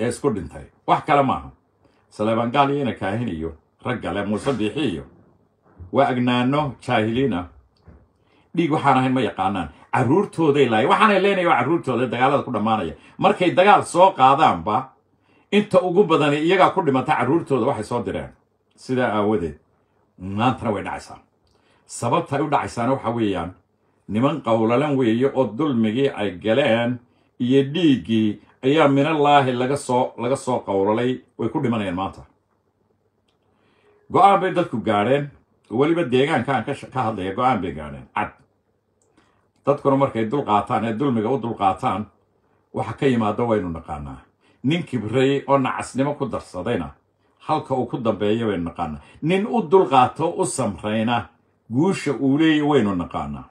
ee isku dhintay. Wax kale maaha. Saleebaan gaal ina kaahin iyo rag gale muuse biixi iyo waa agnaano jaahiliin ah. Dhiig waxaan ahayn ma yaqaanaan. Carruurtooday laaya waxaanay leenaya waa carruurtooda dagaalada ku dhammaanaya. Markay dagaal soo qaadaanba inta ugu badani iyagaa ku dhimata carruurtooda waxay soo direen. Sidaa aawadeed maantana way dhacaysaa sababta ay u dhacaysaana waxa weeyaan niman qowlalan weeye oo dulmigii ay galeen iyo dhiiggii ayaa minallaahi laga soo laga soo qowlalay way ku dhimanayaan maanta. Go'aan bay dadku gaadheen. Weliba deegaankaan ka hadlaya go'aan bay gaadheen. Cad. Dadkuna markay dulqaataan ee dulmiga u dulqaataan waxa ka yimaado waynu naqaanaa. Nin kibrey oo nacasnimo ku darsadayna halka uu ku dambeeya waynu naqaanaa. Nin u dulqaato u samrayna guusha uu leeya waynu naqaanaa.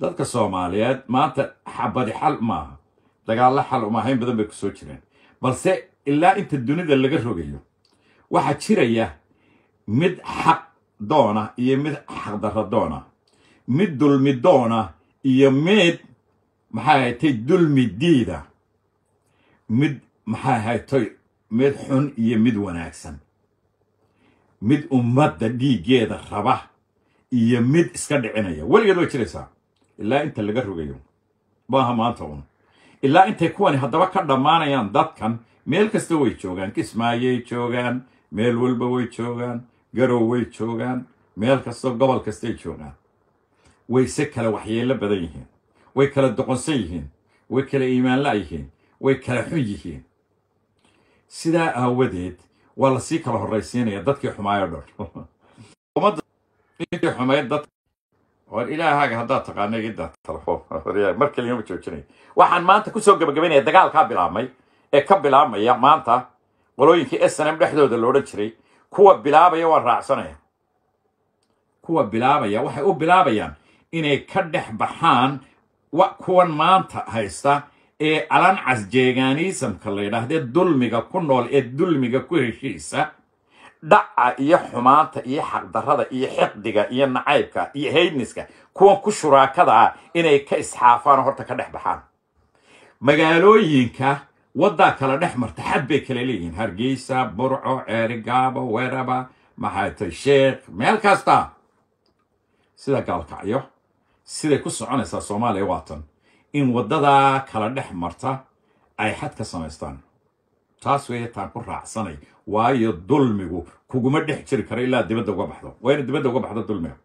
Dadka soomaaliyeed maanta xabadi xal maaha dagaallo xal umaahayn badan bay ku soo jireen. Balse ilaa inta dunida laga rogayo waxaa jiraya mid xaq doona iyo mid xaqdarra doona. Mid dulmi doona iyo mid maxay haytay dulmi diida. Mid maxay haytay mid xun iyo mid wanaagsan. Mid ummadda dhiiggeeda raba iyo mid iska dhicinaya. Weligeed way jiraysaa ilaa inta laga rogayo. Maaha maanta un ilaa intay kuwani haddaba ka dhammaanayaan dadkan meel kasta way joogaan kismaayay joogaan meel walba way joogaan garow way joogaan meel kasta gobol kastay joogaan wayse kale waxyeello badan yihiin way kala doqonsan yihiin way kala iimaanla yihiin way kala xun yihiin sidaa aawadeed waa la sii kala horraysiinaya dadkii xumaayo dhan ummadda intii xumayd dad war ilaahaaga haddaad taqaana telefoon mar keliya ma joojinaya waxaan maanta ku soo gabagabaynaya dagaalkaa bilaabmay ee ka bilaabmaya maanta qolooyinkii s n m dhexdooda la odhan jiray kuwa bilaabaya waan raacsanaya. Kuwa bilaabaya waxay u bilaabayaan inay ka dhex baxaan kuwan maanta haysta ee alancas jeeganiisamka la yidhaahdee dulmiga ku nool ee dulmiga ku heshiisa dhaca iyo xumaanta iyo xaqdarrada iyo xiqdiga iyo nacaybka iyo haydniska kuwan ku shuraakada ah inay ka isxaafaan horta ka dhex baxaan. Magaalooyinka waddaa kala dhex marta xad bay kala leeyihiin. Hargeysa burco ceerigaabo weraba maxaatay sheekh meel kasta. Sida gaalkacyo siday ku soconaysaa soomaaliya waatan in waddadaa kala dhex marta ay xad ka samaystaan taas weeye taan ku raacsanay. Waayo dulmigu kuguma dhex jiri karo ilaa dibadda uga baxdo. Waa inaad dibadda uga baxdo dulmiga.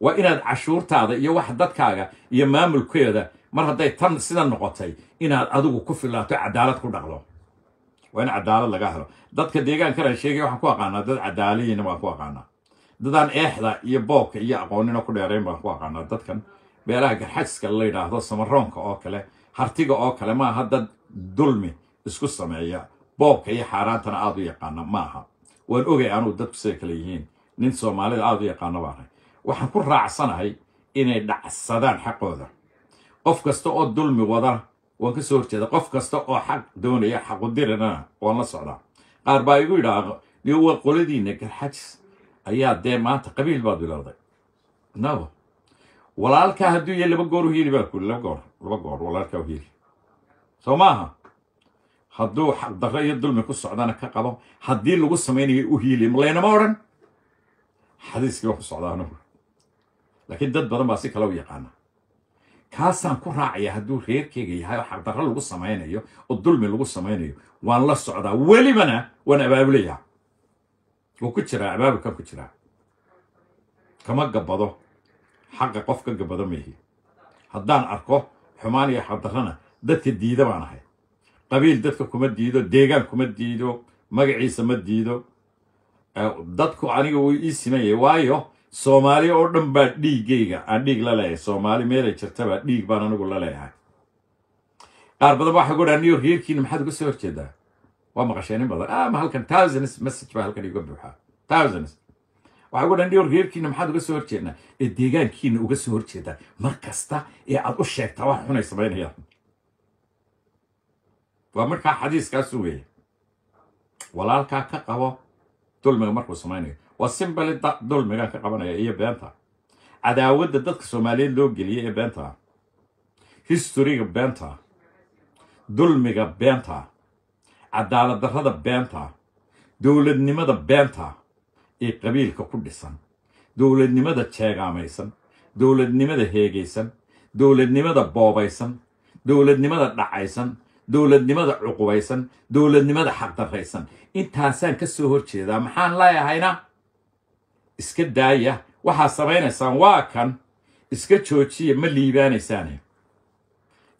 Waa inaad cashuurtaada iyo wax dadkaaga iyo maamulkeeda mar hadday tan sida noqotay inaad adigu ku filaato cadaalad ku dhaqdo. Waa in cadaalad laga helo. Dadka deegaankana sheegay waxaan ku aqaanaa dad cadaaliyiina waan ku aqaanaa. Dadaan eexda iyo boobka iyo aqoonina ku dheerayn baan ku aqaanaa dadkan. Beelaha garxajiska la yidhaahdo samaroonka oo kale hartiga oo kale maaha dad dulmi isku sameeya boobka iyo xaaraantana aad u yaqaana maaha. Waan ogay anugu dadku siday kale yihiin. Nin soomaalida aad u yaqaano baanahay waxaan ku raacsanahay inay dhacsadaan xaqooda. Qof kasta oo dulmi wada waan ka soo horjeeda qof kasta oo xaq doonaya xaqudirana waan la socdaa qaar baa igu yidhaah waa qoladiina garxajis ayaa dee maanta qabiil baad bilowday no walaalkaa hadduu yahay laba goor u hiili baa kuli laba goor laba goor walaalkaa u hiili soo maaha hadduu xaqdarro iyo dulmi ku socdana ka qabo haddii lagu samaynayo u hiili laynama odhan? Xadiiskii waa ku socdaa anugu laakiin dad badan baa si kale u yaqaana. Kaasaan ku raacaya hadduu reerkeyga yahay oo xaqdarro lagu samaynayo oo dulmi lagu samaynayo waan la socdaa. Welibana waan abaabulayaa wuu ku jiraa abaabulkan ku jiraa. Kama gabbado xaqa qof ka gabbado maihi haddaan arko xumaan iyo xaqdarrana dadka diida baan ahay qabiil dadka kuma diido deegaan kuma diido magaciisa ma diido. Dadku aniga wuu ii simayay waayo soomaali oo dhan baa dhiiggayga aan dhiig la leeyahay soomaali meelay jirtaba dhiig baan anigu la leeyahay. Qaar badan waxaa godhaa new reerkiina maxaad uga soo horjeedaa? Waa maqasheen in badan. Ama halkan thousands message baa halkan iga buuxaa thousands. Waxaa godhaa new reerkiina maxaad uga soo horjeednaa? Ee deegaankiina uga soo horjeedaa. Mar kasta ee aad u sheegtaa wax xunay samaynayaan waa markaa xadiiskaasu weeye walaalkaa ka qabo dulmiga markuu samaynayo. Waa simbali dulmigaan ka qabanaya iyo beenta. Cadaawadda dadka soomaaliyeed loo geliyay ee beenta. Historyga beenta. Dulmiga beenta. Cadaalad darrada beenta. Dowladnimada beenta. Ee qabiilka ku dhisan. Dowladnimada jeegaamaysan. Dowladnimada heegaysan. Dowladnimada boobaysan. Dowladnimada dhacaysan dowladnimada cuqubaysan dowladnimada xaqdarraysan intaasaan ka soo hor jeedaa maxaan leeyahayna iska daaya waxaad samaynaysaan waa kan. Iska joojiya ma liibaanaysaane.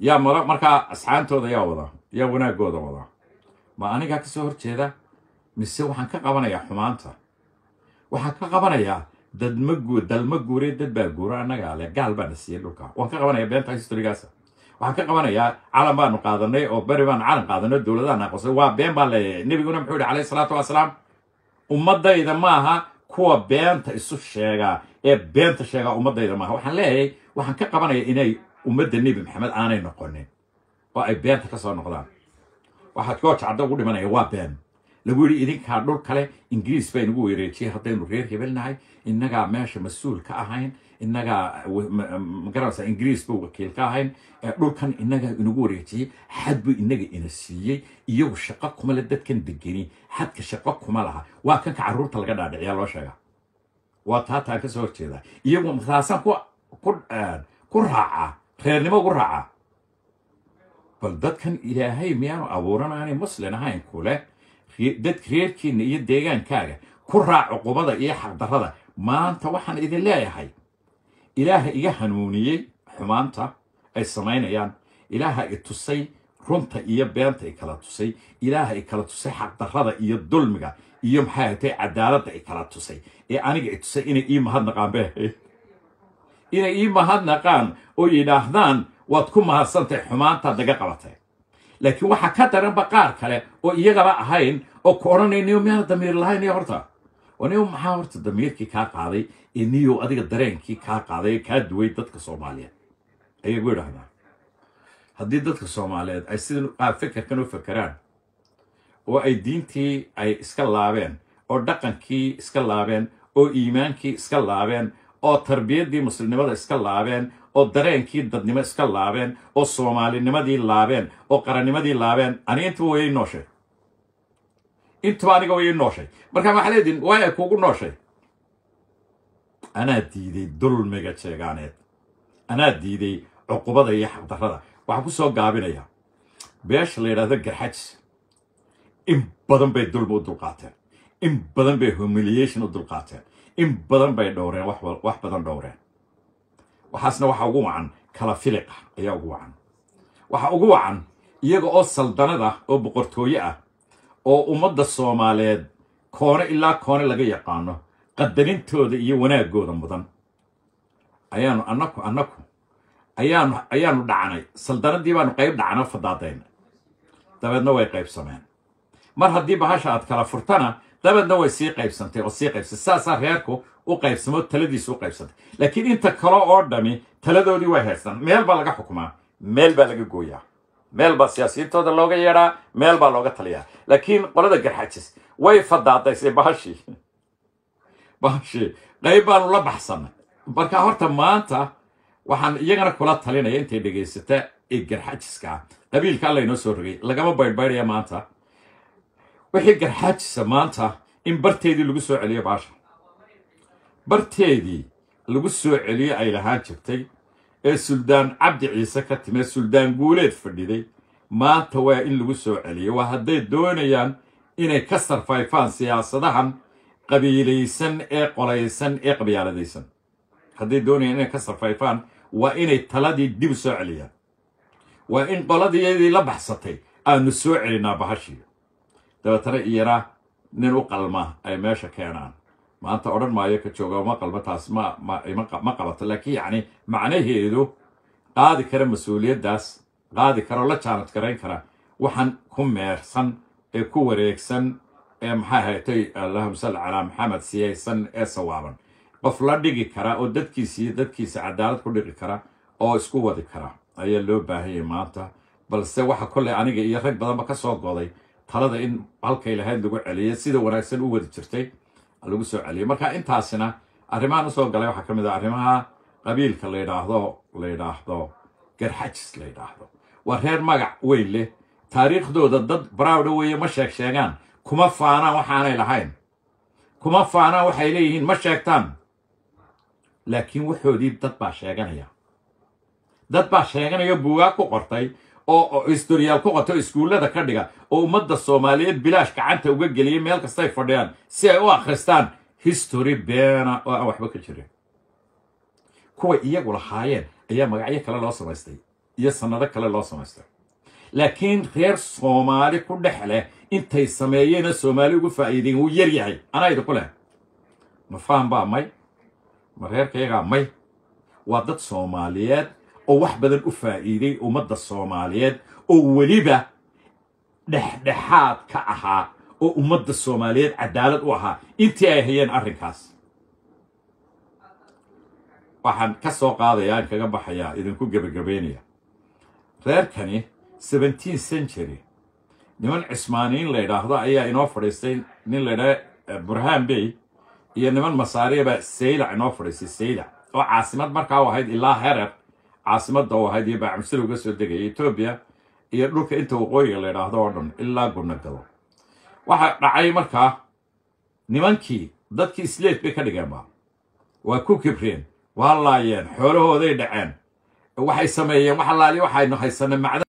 Yaa markaa asxaantooda yaa wadaa yaa wanaagooda wadaa. Ma anigaa ka soo hor jeeda mise waxaan ka qabanayaa xumaanta? Waxaan ka qabanayaa dadma dalma guuree dad baa guura annagaa leh gaal baa na siiyey dhulka. Waan ka qabanayaa beenta historigaasa waxaan ka qabanayaa calan baanu qaadanay oo beri baanu calan qaadanay dowladaha naaqosay waa been baan leeyahay. Nebiguna muxuu yihi calayhi salaatu wasalaam ummadayda maaha kuwa beenta isu sheegaa ee beenta sheegaa ummadayda maaha. Waxaan leeyahay waxaan ka qabanayaa inay ummadda nebi maxamed aanay noqonin oo ay beenta ka soo noqdaan. Waxaad gooja cadda ugu dhimanaya waa been lagu yidhi idinkaa dhul kale ingiriis baa inagu weereejiyey haddaynu reer hebelnahay innagaa meesha mas'uul ka ahayn innagaa magaranaysa ingiriis buu wakiil ka ahayn dhulkan innagaa inagu wareejiyey xad buu innaga ina siiyey iyagu shaqo kuma le dadkan degeni xadka shaqo kuma laha waa kanka carruurta laga dhaadhiciyaa loo sheega waa taataan ka soo horjeedaa iyagu taasaan ku raacaa reernimo ugu raacaa bal dadkan ilaahay miyaanu abuuran aanay muslin ahayn kule dadka reerkiina iyo deegaankaaga ku raac cuqubada iyo xaqdarrada maanta waxaan idin leeyahay. Ilaaha iga hanuuniyey xumaanta ay samaynayaan. Ilaaha i tusay runta iyo beenta i kala tusay. Ilaaha i kala tusay xaqdarrada iyo dulmiga iyo maxay hatay cadaaladda i kala tusay. Ee aniga i tusay inay ii mahadnaqaan ahayd inay ii mahadnaqaan oo yidhaahdaan waad ku mahadsantahay xumaantaad naga qabatay laakiin waxaa ka daranba qaar kale oo iyagaba ahayn oo ku odhanay niyo miyaana damiir lahayn horta? Niyo maxaa horta damiirkii kaa qaaday ee niyo adiga dareenkii kaa qaaday ee kaa duway dadka soomaaliyeed? Ayay gu idhahdaa haddii dadka soomaaliyeed ay sida qaab fekerkan u fekeraan oo ay diintii ay iska laabeen oo dhaqankii iska laabeen oo iimaankii iska laabeen oo tarbiyaddii muslimnimada iska laabeen oo dareenkii dadnimo iska laabeen oo soomaalinimadii laabeen oo qarannimadii laabeen aniga intuba way nooshay. Intuba aniga way nooshay. Marka maxaa leediin waa ay kuugu nooshay. Anaa diiday dulmiga jeegaaneed anaa diiday cuqubada iyo xaqdarrada waxaan ku soo gaabinaya. Beesha la yidhahdo garxajis in badan bay dulmi u dulqaateen. In badan bay humiliation u dulqaateen. In badan bay dhowreen wax badan dhowreen waxaasna waxa ugu wacan kala filiqa ayaa ugu wacan. Waxa ugu wacan iyaga oo saldanada oo boqortooye ah oo ummadda soomaaliyeed koone ilaa koone laga yaqaano qadarintooda iyo wanaagooda mudan. Ayaanu annaku annaku ayaanu ayaanu dhacnay saldanadii baanu qayb dhacno fadaadaynay dabeedna way qaybsameen mar haddii bahasha aad kala furtana dabeedna way sii qaybsantay oo sii qaybsantay saasaa reerku u qaybsamo taladiisu u qaybsantay. Laakiin inta kale oo dhami taladoodii way haystaan. Meel baa laga xukumaa meel baa laga gooyaa. Meel baa siyaasiyintooda looga yeedhaa. Meel baa looga taliyaa. Laakiin qolada garxajis way fadaadaysay bahashii. Bahashii. Qayb baanu la baxsanay. Marka horta maanta waxaan iyagana kula talinaya intay dhegaysata ee garxajiska ah qabiilka alla inoo soo rogay. Lagama baydhbaydhaya maanta. Wixii garxaajisa maanta in barteedii lagu soo celiyo baasha. Barteedii lagu soo celiyo ay lahaan jirtay ee suldaan cabdi ciise ka timee suldaan guuleed fadhiday. Maanta waa in lagu soo celiyo. Waa hadday doonayaan inay ka sarfayfaan siyaasadahan qabiilaysan ee qolaysan ee qabyaaladaysan. Hadday doonayaan inay ka sarfayfaan waa inay taladii dib soo celiyaan. Waa in qoladiiyadii la baxsatay aanu soo celinaa bahashii dabeetana iyana nin u qalma ay meesha keenaan. Maanta odhan maayo ka jooga ma qalma taas ma qabato. Laakiin yacni macnaheedu qaadi kara mas'uuliyaddaas qaadi kara oo la jaanad garayn kara. Waxaan ku meersan ee ku wareegsan ee maxaa haytay allahuma salli calaa maxamed siyaysan ee sawaaban. Qof la dhigi kara oo dadkiisa iyo dadkiisa cadaalad ku dhigi kara oo isku wadi kara ayaa loo baahanyay maanta. Balse waxa kolley aniga iyo rag badanba ka soo goday talada in halkay lahayd lagu celiyay sida wanaagsan u wadi jirtay lagu soo celiyay. Marka intaasina arrimahan u soo galay waxaa ka mid ah arrimaha qabiilka la yidhaahdo la yidhaahdo garxajis la yidhaahdo. Waa reer magac weyn leh. Taariikhdooda dad baraawdha weeye ma sheeg sheegaan. Kuma faanaan waxaanay lahayn. Kuma faanaan waxay leeyihiin ma sheegtaan. Laakiin waxoodii dad baa sheeganaya. Dad baa sheeganaya buugaag ku qortay oo historiyaal ku oo iskuullada ka dhiga oo ummadda soomaaliyeed bilaash gacanta uga geliyay meel kastay fadhiyaan si ay u akhristaan history beena oo aan waxba ka jirin. Kuway iyagu lahaayeen ayaa magacyo kale loo samaystay iyo sannado kale loo samaystay. Laakiin reer soomaali ku dhex leh intay sameeyeenoo soomaali ugu faa'iideen wuu yar yahay. Anaa idinku leh? Ma faham baa may? Ma reerkayagaa may? Waa dad soomaaliyeed oo wax badan u faa'iiday ummadda soomaaliyeed oo weliba dhexdhexaad ka ahaa oo ummadda soomaaliyeed cadaalad u ahaa. Intii ay hayeen arrinkaas. Waxaan ka soo qaadayaa in kaga baxayaa idinku gebagabaynaya reerkani seventeen century. Niman cismaaniyiin la yidhaahdo ayaa inoo fadhiistay nin la ydhaha burhaan bey iyo niman masaariyaba saylac inoo fadhiistay saylac oo caasimad markaa u ahayd ilaa herer caasimadda u ahayd iyo baacmusir uga soo degaya etoobiya iyo dhulka inta waqooyiga la yidhaahdo oo dhan ilaa gunagado waxaa dhacay markaa nimankii dadkii sleef bay ka dhigeenba waa ku kibreen waa laayeen xoolahooday dhaceen. Waxay sameeyeen wax allaali waxaynu haysanay macdan